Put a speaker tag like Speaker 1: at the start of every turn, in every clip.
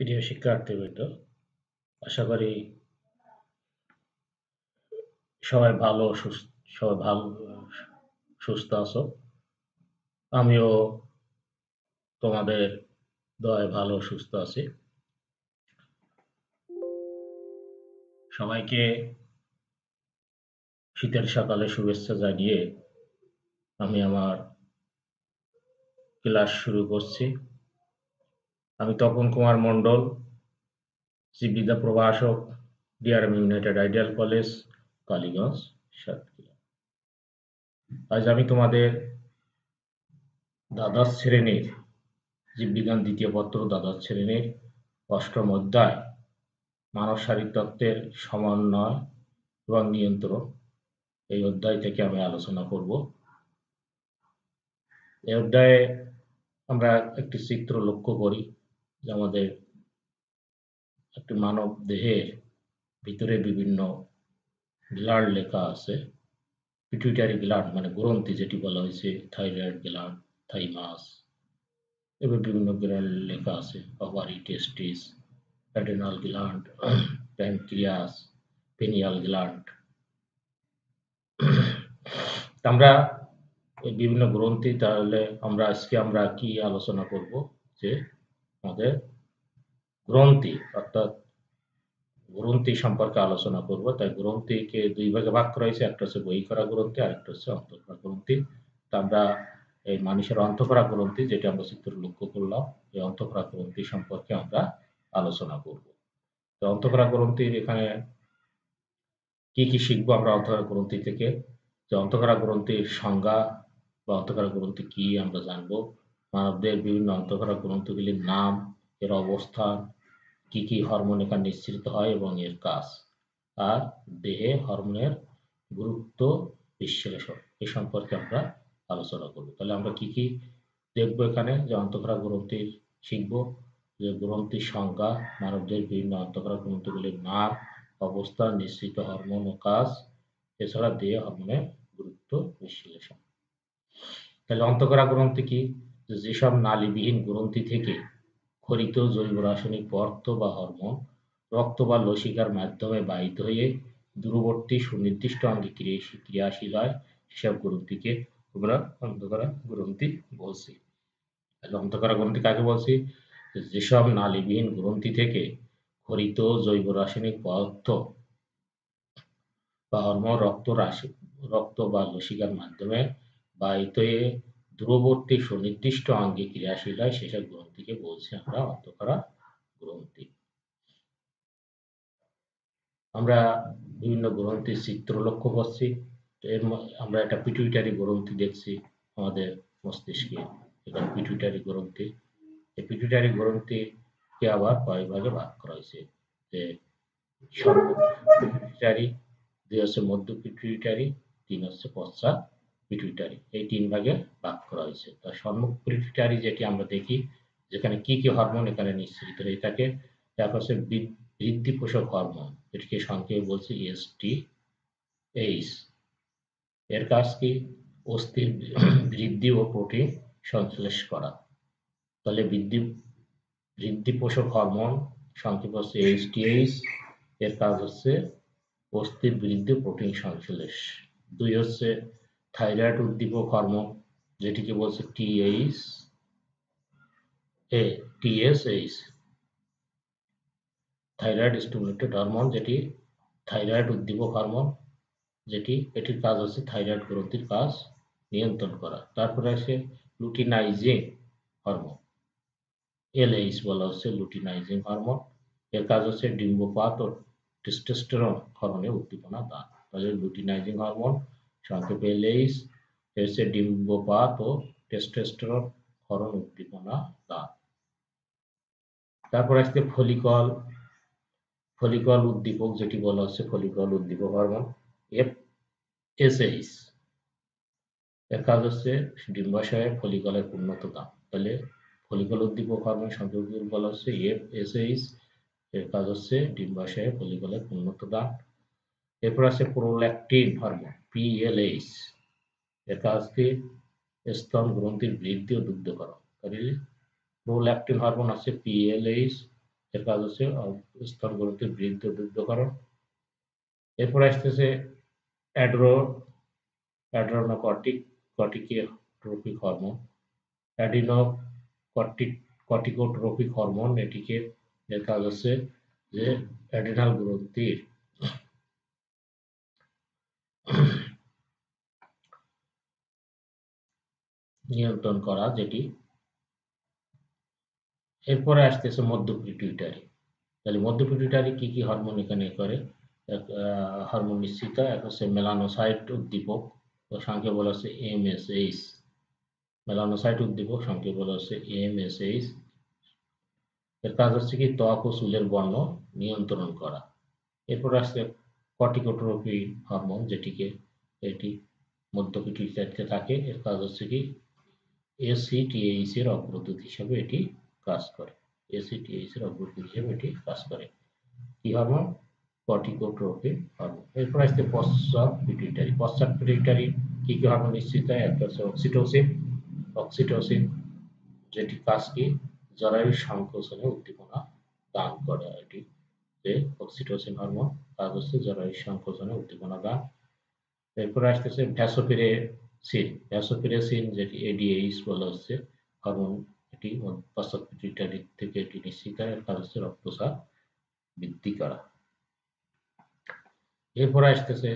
Speaker 1: প্রিয় শিক্ষার্থীবৃন্দ আশা করি সবাই ভালো সবাই ভালো, সুস্থ আছো। আমিও তোমাদের দয় ভালো, সুস্থ আছি। সবাইকে শীতের সকালে শুভেচ্ছা জানিয়ে আমি আমার ক্লাস শুরু করছি। আমি তপন কুমার মণ্ডল জীববিদ্যা প্রভাষক DRM United Ideal College Kaliganj, Satkhira. আজ আমি তোমাদের দ্বাদশ শ্রেণির জীববিজ্ঞান দ্বিতীয় পত্র, দ্বাদশ শ্রেণির অষ্টম অধ্যায়, মানব শারীর তত্ত্বের সমন্বয় এবং নিয়ন্ত্রণ, এই অধ্যায় থেকে আমি আলোচনা করব। এই অধ্যায়ে আমরা একটি চিত্র লক্ষ্য করি। যে আমাদের একটি মানব দেহের ভিতরে বিভিন্ন গ্ল্যান্ড লেখা আছে পিটুইটারি গ্ল্যান্ড মানে গ্রন্থি যেটি বলা হয়েছে থাইরয়েড গ্ল্যান্ড থাইমাস এবার বিভিন্ন গ্ল্যান্ড লেখা আছে ovary testes adrenal gland pancreas pineal gland আমরা বিভিন্ন গ্রন্থি তাহলে আমরা আজকে আমরা কি আলোচনা করব? যে আমাদের গ্রন্থি, অর্থাৎ গ্রন্থি সম্পর্কে আলোচনা করব। তাই গ্রন্থিকে দুই ভাগে ভাগ করা হয়েছে, একটা হচ্ছে বই করা গ্রন্থি আর একটা হচ্ছে অন্তঃকরা গ্রন্থি। তা আমরা এই মানুষের অন্তঃকরা গ্রন্থি যেটা আমরা চিত্র লক্ষ্য করলাম, এই অন্তঃকরা গ্রন্থি সম্পর্কে আমরা আলোচনা করব। তো অন্তঃকরা গ্রন্থির এখানে কি কি শিখব আমরা অন্তঃকরা গ্রন্থি থেকে? যে অন্তঃকরা গ্রন্থির সংজ্ঞা বা অন্তঃকরা গ্রন্থি কি আমরা জানব? মানবদের বিভিন্ন অন্তঃকরা গ্রন্থগুলির নাম, এর অবস্থান, কি কি হরমোন এখানে নিঃসৃত হয় এবং এর কাজ। আর দেহে হরমোনের গুরুত্ব বিশ্লেষণ, এ সম্পর্কে আমরা আলোচনা করব। তাহলে আমরা কি কি দেখব এখানে? যে অন্তঃকরা গ্রন্থির শিখব, যে গ্রন্থির সংজ্ঞা, মানবদের বিভিন্ন অন্তঃকরা গ্রন্থগুলির নাম, অবস্থান নিশ্চিত হরমোন ও কাজ, এছাড়া দেহে হরমোনের গুরুত্ব বিশ্লেষণ। তাহলে অন্তঃকরা গ্রন্থি কি? যেসব নালীবিহীন গ্রন্থি থেকে খরিত জৈব রাসায়নিক পদার্থ বা হরমোন, রক্ত বা লসিকার মাধ্যমে বাহিত হয়ে দূরবর্তী সুনির্দিষ্ট অঙ্গে ক্রিয়াশীল হয়, সেসব গ্রন্থিকে আমরা অন্ধকারা গ্রন্থি বলছি। অন্ধকারা গ্রন্থি কাকে বলছি? যেসব নালীবিহীন গ্রন্থি থেকে খরিত জৈব রাসায়নিক পদার্থ বা হরমোন রক্ত রাশি, রক্ত বা লসিকার মাধ্যমে বাহিত হয়ে দূরবর্তী সুনির্দিষ্ট অঙ্গে ক্রিয়াশীল হয় সেসব গ্রন্থিকে বলছি আমরা, অন্তঃকরা গ্রন্থি। আমরা বিভিন্ন গ্রন্থির চিত্র লক্ষ্য করছি। এর আমরা একটা পিটুইটারি গ্রন্থি দেখছি আমাদের মস্তিষ্কে এখানে পিটুইটারি গ্রন্থি। এই পিটুইটারি গ্রন্থিকে আবার কয়েক ভাগে ভাগ করা হয়েছে। যে পিটুইটারি দুই হচ্ছে মধ্য পিটুইটারি তিন হচ্ছে পশ্চাৎ পিটুইটারি এই তিন ভাগে ভাগ করা হয়েছে। তা সম্মুখ পিটুইটারি যেটি আমরা দেখি, যেখানে কি কি হরমোন এখানে নিঃসৃত হয়ে থাকে এক হচ্ছে বৃদ্ধি পোষক হরমোন এটিকে সংক্ষেপে বলছি এসটি এইচ এর কাজ কি? অস্থির বৃদ্ধি ও প্রোটিন সংশ্লেষ করা। তাহলে বৃদ্ধি বৃদ্ধি পোষক হরমোন সংক্ষেপ হচ্ছে এইচটিএইচ এর কাজ হচ্ছে অস্থির বৃদ্ধি প্রোটিন সংশ্লেষ দুই হচ্ছে থাইরয়েড উদ্দীপক হরমোন যেটিকে বলছে TH A TSH thyroid stimulated hormone যেটি থাইরয়েড উদ্দীপক হরমোন যেটি এটির কাজ হচ্ছে থাইরয়েড গ্রন্থির কাজ নিয়ন্ত্রণ করা। তারপরে আসে লুটিনাইজিং হরমোন এলএইচ বলা হচ্ছে লুটিনাইজিং হরমোন এর কাজ হচ্ছে ডিম্বপাত ও টেস্টোস্টেরন ক্ষরণে উদ্দীপনা দান। তাহলে লুটিনাইজিং হরমোন এলএইচ হচ্ছে ডিম্বপাত ও উদ্দীপনা দান। তারপর আসছে ফলিকল ফলিকল উদ্দীপক যেটি বলা হচ্ছে ফলিকল উদ্দীপক হরমোন এফ এসএইচ এর কাজ হচ্ছে ডিম্বাশয়ে ফলিকলের পূর্ণতা তাহলে ফলিকল উদ্দীপক হরমোন সংযোগ বলা হচ্ছে এফ এসএইচ এর কাজ হচ্ছে ডিম্বাশয়ে ফলিকলের পূর্ণতা দান এরপর আছে প্রোল্যাকটিন হরমোন পিএলএইচ এর কাজ কি? স্তন গ্রন্থির বৃদ্ধি ও দুগ্ধকরণ। তাহলে প্রোল্যাকটিন হরমোন আছে পিএলএইচ এর কাজ হচ্ছে স্তন গ্রন্থির বৃদ্ধি দ্রুতকরণ এরপর আসতেছে adreno adrenocortic corticotropic hormone. Adeno cortic corticotropic hormone, এটিকে, এর কাজ হচ্ছে যে অ্যাডিনাল গ্রন্থির নিয়ন্ত্রণ করা যেটি। এরপরে আসতেছে মধ্য পিটুইটারি তাহলে মধ্য পিটুইটারি কি কি হরমোন এখানে করে? হরমোন নিশ্চিত, এক হচ্ছে মেলানোসাইট উদ্দীপক সংখ্যা বলা হচ্ছে এম এস এইচ মেলানোসাইট উদ্দীপক সংখ্যা বলা হচ্ছে এম এস এইচ এর কাজ হচ্ছে কি, ত্বক ও চুলের বর্ণ নিয়ন্ত্রণ করা। এরপর আসছে কর্টিকোট্রপি হরমোন যেটিকে এটি মধ্যপিটুইটারিতে থাকে। এর কাজ হচ্ছে কি এসিটিএইচ এর অগ্রদূত হিসাবে এটি কাজ করে। এসিটিএইচ এর অগ্রদূত হিসাবে এটি কাজ করে। কি হরমোন কর্টিকোট্রপিক হরমোন এরপর আসছে পশ্চাৎ পিটুইটারি পশ্চাৎ পিটুইটারি কি কি হরমোন নিশ্চিত একটা হচ্ছে অক্সিটোসিন অক্সিটোসিন যেটি কাজ কি? জরায়ু সংকোচনে উদ্দীপনা দান করে এটি। যে অক্সিটোসিন হরমোন কাজ হচ্ছে জরায়ু সংকোচনে উদ্দীপনা দান। এরপর আসতেছে ভ্যাসোপিরেসিন ভ্যাসোপিরেসিন যেটি এডিএইচ বলা হচ্ছে হরমোন এটি পশ্চাৎ থেকে এটি নিশ্চিত হয় কাজ হচ্ছে রক্তচাপ বৃদ্ধি করা। এরপরে আসতেছে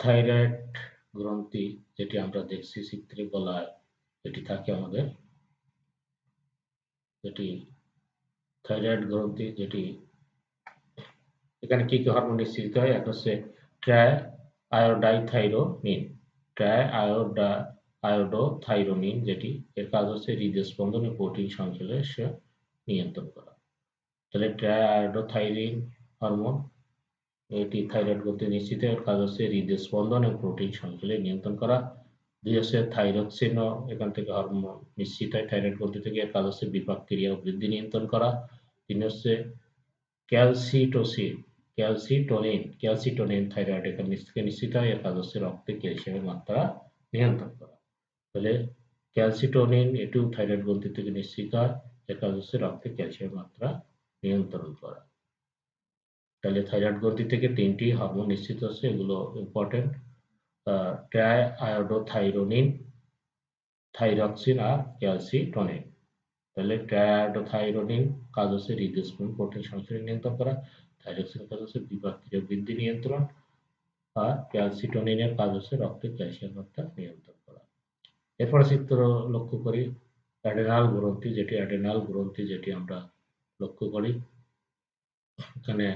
Speaker 1: থাইরয়েড গ্রন্থি, যেটি আমরা দেখছি চিত্রে গলায়। এটি থাকে আমাদের, যেটি থাইরয়েড গ্রন্থি, যেটি এখানে কি কি হরমোন নিঃসৃত হয়? এক হচ্ছে tri iodothyronine tri iodo iodothyronine যেটি এর কাজ হচ্ছে হৃদস্পন্দন প্রোটিন সংশ্লেষ নিয়ন্ত্রণ করা। তাহলে ট্রাই আয়োডোথাইরিন হরমোন, এটি থাইরয়েড গ্রন্থি নিশ্চিত, এর কাজ হচ্ছে হৃদস্পন্দন ও প্রোটিন সংশ্লেষ নিয়ন্ত্রণ করা। দুই হচ্ছে থাইরক্সিনও এখান থেকে হরমোন নিশ্চিত হয় থাইরয়েড গ্রন্থি থেকে, এর কাজ হচ্ছে বিপাক ক্রিয়া বৃদ্ধি নিয়ন্ত্রণ করা। তিন হচ্ছে ক্যালসিটোসিন ক্যালসিটোনিন ক্যালসিটোনিন থাইরয়েড থেকে নিশ্চিত হয়, এর রক্তে ক্যালসিয়ামের মাত্রা নিয়ন্ত্রণ করা। তাহলে ক্যালসিটোনিন এটিও থাইরয়েড গ্রন্থি থেকে নিশ্চিত হয়, এর রক্তে ক্যালসিয়ামের মাত্রা নিয়ন্ত্রণ করা। তাহলে থাইরয়েড গ্রন্থি থেকে তিনটি হরমোন নিশ্চিত হচ্ছে, এগুলো ইম্পর্টেন্ট ট্রাই আয়োডোথাইরোনিন থাইরক্সিন আর ক্যালসিটোনিন তাহলে ট্রাইআয়োডোথাইরোনিন কাজ হচ্ছে হৃদস্পন্দন প্রোটিন সংশ্লেষ নিয়ন্ত্রণ করা। থাইরক্সিন কাজ হচ্ছে বিপাকীয় বৃদ্ধি নিয়ন্ত্রণ আর ক্যালসিটোনিনের কাজ হচ্ছে ক্যালসিয়াম মাত্রা নিয়ন্ত্রণ করা। চিত্র লক্ষ্য করি অ্যাডেনাল গ্রন্থি যেটি অ্যাডেনাল গ্রন্থি যেটি আমরা লক্ষ্য করি। এখানে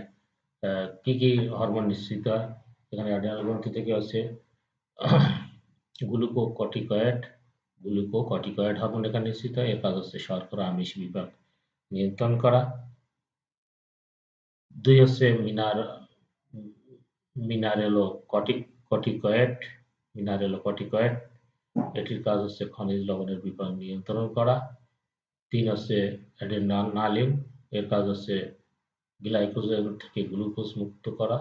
Speaker 1: কি কি হরমোন নিশ্চিত হয়? এখানে অ্যাডেনাল গ্রন্থি থেকে আছে গ্লুকোকর্টিকয়েড গ্লুকোকর্টিকয়েড হরমোন এখানে নিশ্চিত হয়। এর কাজ হচ্ছে শর্করা, আমিষ বিভাগ নিয়ন্ত্রণ করা। দুই হচ্ছে মিনার, মিনারেলো কটিক কটিকয়েড, মিনারেলো কটিকয়েড। এটির কাজ হচ্ছে খনিজ লবণের বিভাগ নিয়ন্ত্রণ করা। তিন হচ্ছে নালিন, এর কাজ হচ্ছে গ্লাইকোজেন থেকে গ্লুকোজ মুক্ত করা।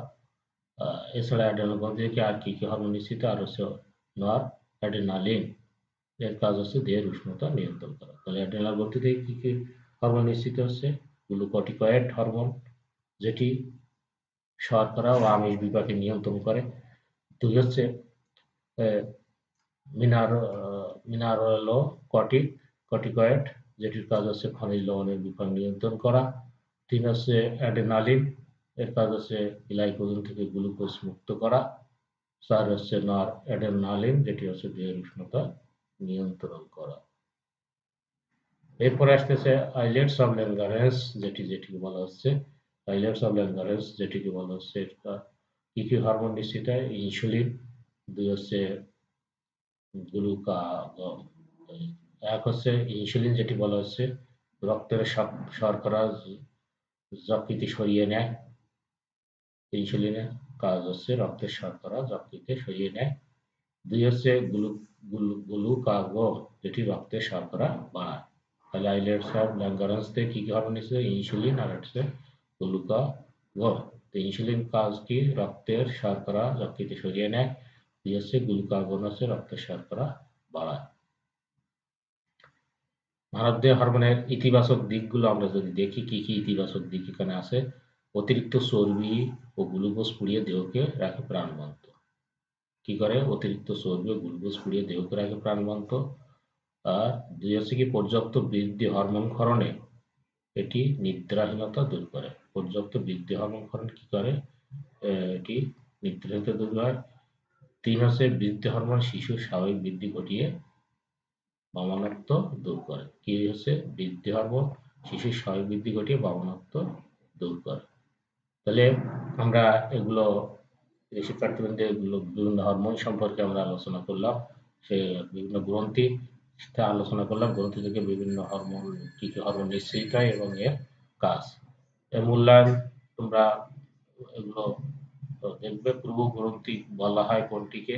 Speaker 1: এছাড়া অ্যাডেনোগন থেকে আর কি কি হরমোন নিশ্চিত? আর হচ্ছে নর, অ্যাডেনালিন, এর কাজ হচ্ছে দেহের উষ্ণতা নিয়ন্ত্রণ করা। তাহলে অ্যাডেনাল থেকে কি কি হরমোন নিশ্চিত হচ্ছে? গ্লুকোটিকয়েড হরমোন যেটি শর্করা ও আমিষ বিভাগে নিয়ন্ত্রণ করে। দুই হচ্ছে মিনার মিনারেলো কটিক যেটির কাজ হচ্ছে খনিজ লবণের বিভাগ নিয়ন্ত্রণ করা। তিন হচ্ছে, অ্যাডেনালিন, এর কাজ হচ্ছে গ্লাইকোজেন থেকে গ্লুকোজ মুক্ত করা। চার হচ্ছে, নর অ্যাডেনালিন, যেটি হচ্ছে দেহের উষ্ণতা নিয়ন্ত্রণ করা। এরপরে আসতেছে আইলেটস অফ ল্যাঙ্গারেন্স যেটি, যেটিকে বলা হচ্ছে আইলেটস অফ ল্যাঙ্গারেন্স যেটিকে বলা হচ্ছে এটা কি কি হরমোন নিশ্চিত হয় ইনসুলিন দুই হচ্ছে গ্লুকাগন এক হচ্ছে ইনসুলিন যেটি বলা হচ্ছে রক্তের শর্করা যকৃতি সরিয়ে নেয়। ইনসুলিনের কাজ হচ্ছে রক্তের শর্করা যকৃতে সরিয়ে নেয়। দুই হচ্ছে গ্লু গ্লুকাগন যেটি রক্তের শর্করা বাড়ায়। তাহলে আইলেটস অফ ল্যাঙ্গারেন্স থেকে কি কি হরমোন নিচ্ছে ইনসুলিন আর হচ্ছে গ্লুকাগন তো ইনসুলিন কাজ কি রক্তের শর্করা যকৃতে সরিয়ে নেয় দুই হচ্ছে গ্লুকাগন হচ্ছে রক্তের শর্করা বাড়ায়। মানবদেহ হরমোনের ইতিবাচক দিকগুলো আমরা যদি দেখি, কি কি ইতিবাচক দিক এখানে আছে? অতিরিক্ত চর্বি ও গ্লুকোজ পুড়িয়ে দেহকে রাখে প্রাণবন্ত। কি করে? অতিরিক্ত চর্বি ও গ্লুকোজ পুড়িয়ে দেহকে রাখে প্রাণবন্ত। আর দুই হচ্ছে কি, পর্যাপ্ত বৃদ্ধি হরমোন ক্ষরণে এটি নিদ্রাহীনতা দূর করে। পর্যাপ্ত বৃদ্ধি হরমোন কি করে? এটি নিদ্রাহীনতা দূর হয় তিন হচ্ছে বৃদ্ধি হরমোন শিশুর স্বাভাবিক বৃদ্ধি ঘটিয়ে বামনত্ব দূর করে। কি হচ্ছে? বৃদ্ধি হরমোন শিশুর স্বাভাবিক বৃদ্ধি ঘটিয়ে বামনত্ব দূর করে। তাহলে আমরা এগুলো শিক্ষার্থীবৃন্দের এগুলো বিভিন্ন হরমোন সম্পর্কে আমরা আলোচনা করলাম। সে বিভিন্ন গ্রন্থি আলোচনা করলাম। গ্রন্থি থেকে বিভিন্ন হরমোন, কি কি হরমোন নিঃসৃত হয় এবং এর কাজ। মূল্যায়ন তোমরা এগুলো দেখবে পূর্ব গ্রন্থি বলা হয় কোনটিকে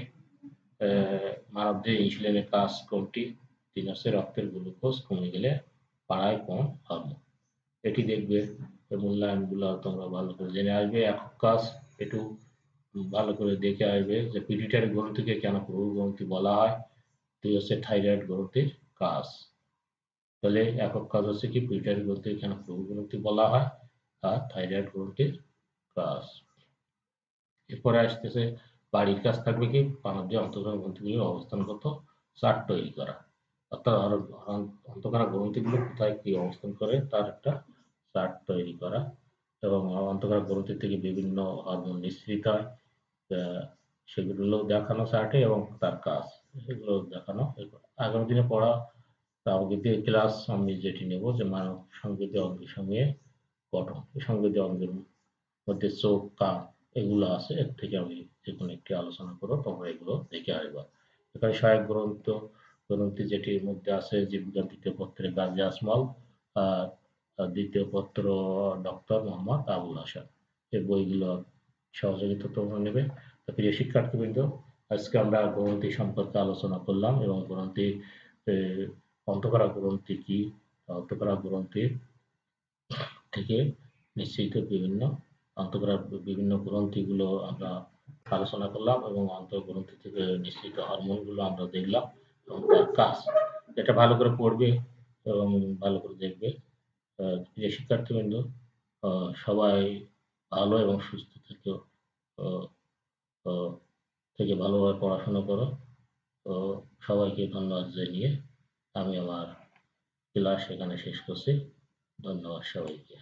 Speaker 1: মানবদের ইনসুলিনের কাজ কোনটি তিন হচ্ছে রক্তের গ্লুকোজ কমে গেলে পাড়ায় কম হরমোন এটি দেখবে মূল্যায়নগুলো তোমরা ভালো করে জেনে আসবে, একক কাজ, একটু ভালো করে দেখে আসবে যে পিটিটারি গ্রন্থিকে কেন পূর্ব গ্রন্থি বলা হয় দুই হচ্ছে থাইরয়েড গ্রন্থির কাজ। তাহলে একক কাজ হচ্ছে কি পিটিটারি গ্রন্থি কেন প্রভু গ্রন্থি বলা হয় আর থাইরয়েড গ্রন্থির কাজ এরপরে আসতেছে, বাড়ির কাজ থাকবে কি? পানব্য অন্তর্গ্রহ গ্রন্থিগুলির অবস্থানগত চার্ট তৈরি করা। অর্থাৎ অন্তকারা গ্রন্থিগুলো কোথায় কি অবস্থান করে, তার একটা চার্ট তৈরি করা। এবং অন্তকারা গ্রন্থি থেকে বিভিন্ন হরমোন নিঃসৃত হয় সেগুলো দেখানো চার্টে এবং তার কাজ, সেগুলো দেখানো। আগামী দিনে পড়া প্রাগদ্বীপ ক্লাস আমি যেটি নেব যে মানব সংগীত অঙ্গের সঙ্গে গঠন সংগীত অঙ্গের মধ্যে চোখ, কান, এগুলো আছে, এর থেকে আমি যে কোনো একটি আলোচনা করব তোমরা এগুলো দেখে আসবা এখানে সহায়ক গ্রন্থ, গ্রন্থি যেটির মধ্যে আছে জীববিজ্ঞান তৃতীয় পত্রে গাজী আসমল দ্বিতীয় পত্র ডক্টর মোহাম্মদ আবুল হাসান। এই বইগুলো সহযোগিতা তোমরা নেবে। প্রিয় শিক্ষার্থীবৃন্দ, আজকে আমরা গ্রন্থি সম্পর্কে আলোচনা করলাম এবং গ্রন্থি অন্তকরা গ্রন্থি কি? অন্তকরা গ্রন্থি থেকে নিশ্চিত বিভিন্ন অন্তকরা বিভিন্ন গ্রন্থিগুলো আমরা আলোচনা করলাম এবং অন্তর্গ্রন্থি থেকে নিশ্চিত হরমোনগুলো আমরা দেখলাম এবং তার কাজ এটা ভালো করে পড়বে এবং ভালো করে দেখবে। প্রিয় শিক্ষার্থীবৃন্দ সবাই ভালো এবং সুস্থ থেকে। থেকে ভালোভাবে পড়াশোনা করো। তো সবাইকে ধন্যবাদ জানিয়ে আমি আমার ক্লাস এখানে শেষ করছি। ধন্যবাদ সবাইকে